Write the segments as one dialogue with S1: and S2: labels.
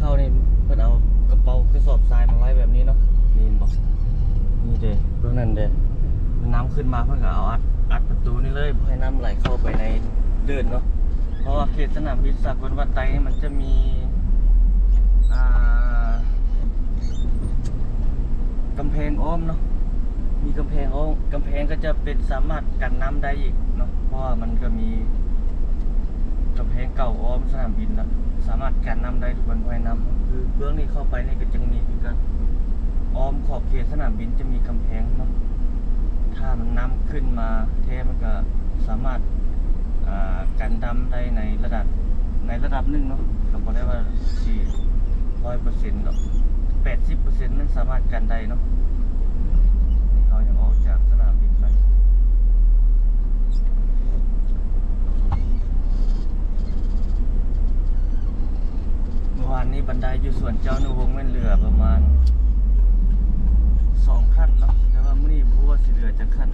S1: เข้านี่เพื่อนเอากระเป๋ากระสอบทรายมาไว้แบบนี้เนาะนี่บอกนี่เด้เพิ่นั้นเด้น้ำขึ้นมาเพื่อนก็เอาอัดอัดประตูนี่เลยเพื่อให้น้ำไหลเข้าไปในเดินเนาะเพราะว่าเขตสนามบินสากลวัดไตมันจะมีอ่ากำแพงอ้อมเนาะมีกำแพงอ้อมกำแพงก็จะเป็นสามารถกันน้ำได้อีกเนาะเพราะว่ามันก็มี กำแพงเก่าอ้อมสนามบินนะสามารถกันน้ำได้ทุกคนภายน้ำคือเบื้องนี้เข้าไปนี่ก็จะมีคือกันอ้อมขอบเขตสนามบินจะมีกำแพงเนาะถ้ามันน้ำขึ้นมาเทมันก็สามารถอ่ากันดำได้ในระดับในระดับหนึ่งเนาะก็บอกได้ว่าสี่ร้อยเปอร์เซ็นต์หรอกแปดสิบเปอร์เซ็นต์นั้นสามารถกันได้เนาะนี่เขายังออกจากสนามบินไป เมื่อวานนี้บันไดอยู่ส่วนเจ้านุวงแม่นเรือประมาณสองขั้นเนาะแต่ว่ามื่อนี้บ่รู้ว่าสิเรือจะขั้น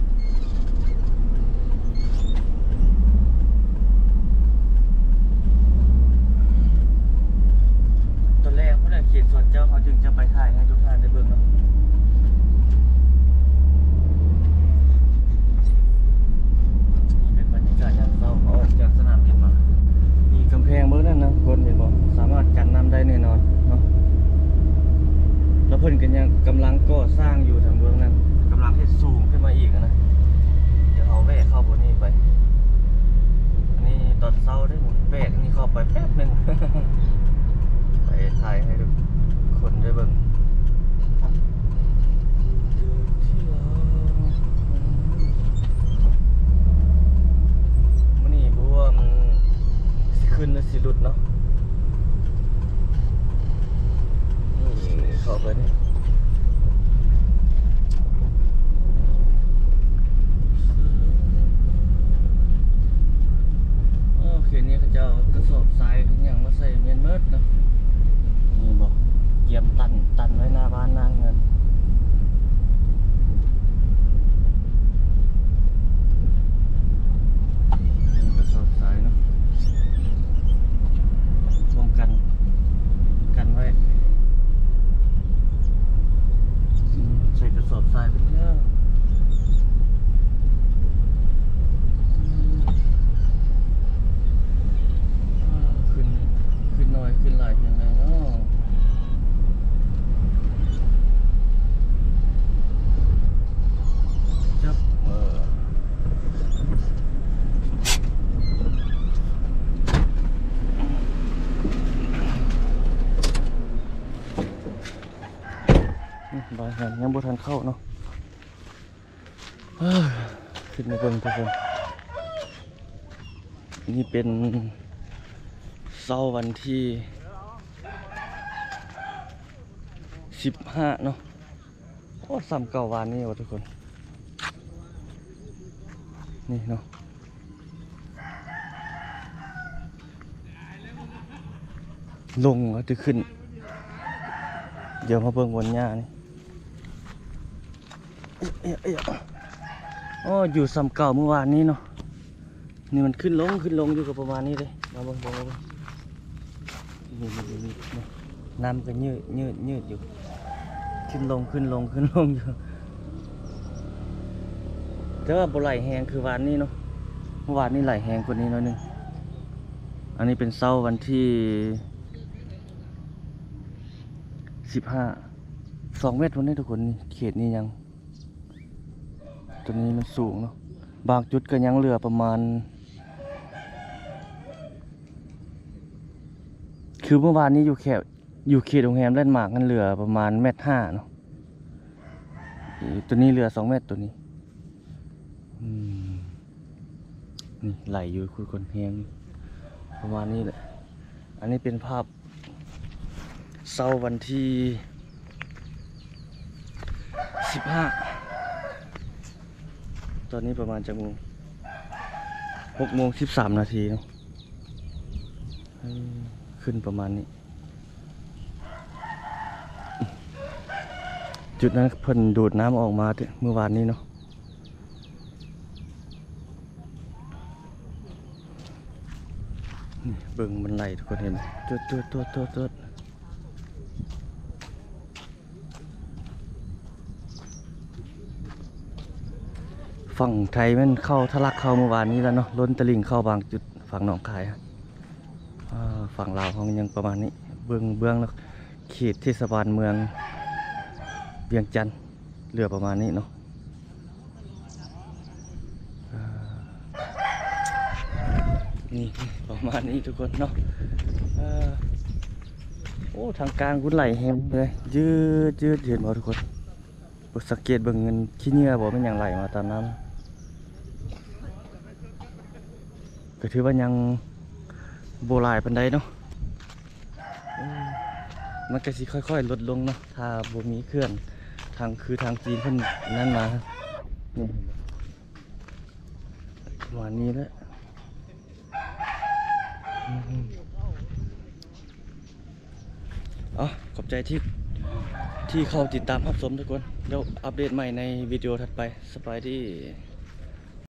S1: ตอนแรกผู้ใดเขียนส่วนเจ้าเขาจึงจะไปถ่ายให้ทุกท่านได้เบิ่งเนาะนี่เป็นบรรยากาศยามเช้าเขาออกจากสนามบินมามีกำแพงเบิ่งนั่นนะคนเห็นบ่สามารถกันน้ำได้แน่นอนเนาะ แล้วเพิ่น กำลังก่อสร้างอยู่ทางเบื้องนั้นกำลังเฮ็ดสูงขึ้นมาอีกนะ เดี๋ยวเอาแวะเข้าบนนี้ไป อันนี้ตอนเช้าได้หมดแวะอันนี้เข้าไปแป๊บหนึ่งไปถ่ายให้ทุกคนได้เบิ่งมื้อนี้บ่รู้ว่ามันสิขึ้นหรือสิหลุดเนาะนี่เข้าไปนี่โอเคนี่เขาจะเอากระสอบทรายขึ้นอย่างมาใส่เมียนเมิดเนาะนี่บอกเยี่ยมตันตันไว้หน้าบ้านหน้าเงินนี่กระสอบทรายเนาะป้องกัน กันไว้อืมใส่กระสอบทรายเป็นเรื่องอืมอ่าขึ้น ขึ้นหน่อย ขึ้นหลายเพียงไรเนาะจับเอออืม บายครับยังบ่ทันเข้าเนาะขึ้นมาเบิ่งทุกคนนี่เป็นเสาร์วันที่สิบห้าเนาะโอ้ซ้ำเก่าวานนี่วะทุกคน นี่เนาะลงแล้วจะขึ้น เดี๋ยวมาเบิ่งบนหญ้านี่ เอ๊ะเอ๊ะเอ๊ะอ๋ออยู่ซ้ำเก่าเมื่อวานนี้เนาะนี่มันขึ้นลงขึ้นลงอยู่กับประมาณนี้เลยมาบิ่งเบิ่งบิ่งนี่นี่นี่น้ำก็ยืดยืดยืดอยู่ ขึ้นลงขึ้นลงขึ้นลงอยู่แต่ว่าบไหลแหงคือวานนี้เนาะเมื่อวานนี้ไหลแหงกว่านี้น้อยนึงอันนี้เป็นเสาร์วันที่สิบห้าสองเมตรวันนี้ทุกคนเขตนี้ยัง ตัวนี้มันสูงเนาะบางจุดก็ยังเหลือประมาณ คือเมื่อวานนี้อยู่แค่อยู่เขตโรงแรมแลนด์มาร์กนั่นเหลือประมาณเมตรห้าเนาะตัวนี้เหลือสองเมตรตัวนี้นี่ไหลอยู่คุณคนแหงประมาณนี้แหละ อันนี้เป็นภาพเสาร์วันที่สิบห้า ตอนนี้ประมาณจะโมงหกโมงสิบสามนาทีเนาะขึ้นประมาณนี้ จุดนั้นเพิ่นดูดน้ำออกมาเมื่อวานนี้เนาะนี่เบิ่งมันไหลทุกคนเห็นตัวตัวตัวตัวตัว ฝั่งไทยมันเข้าทะลักเข้าเมื่อวานนี้แล้วเนาะล้นตลิ่งเข้าบางจุดฝั่งหนองคายฮะฝั่งลาวของยังประมาณนี้ เบื้องเบื้องแล้วเขตเทศบาลเมืองเวียงจันทน์เหลือประมาณนี้เนาะนี่ประมาณนี้ทุกคนเนาะโอ้ทางกลางคุณไหลแฮมเลยยืดยืดเห็นบ่ทุกคนสังเกตเบิ่งเงินขี้เหงื่อบ่มันหยังไหลมาตามน้ำ ก็ถือว่ายังโบ่หลายปานใดเนาะมันก็สิค่อยๆ ลดลงเนาะถ้าบ่มีเครื่องทางคือทางจีนเพิ่นนั่นมานี่ประมาณนี้และอืมเอ๋อขอบใจที่ที่เข้าติดตามรับชมทุกคน เดี๋ยวอัปเดตใหม่ในวิดีโอถัดไปสบายดี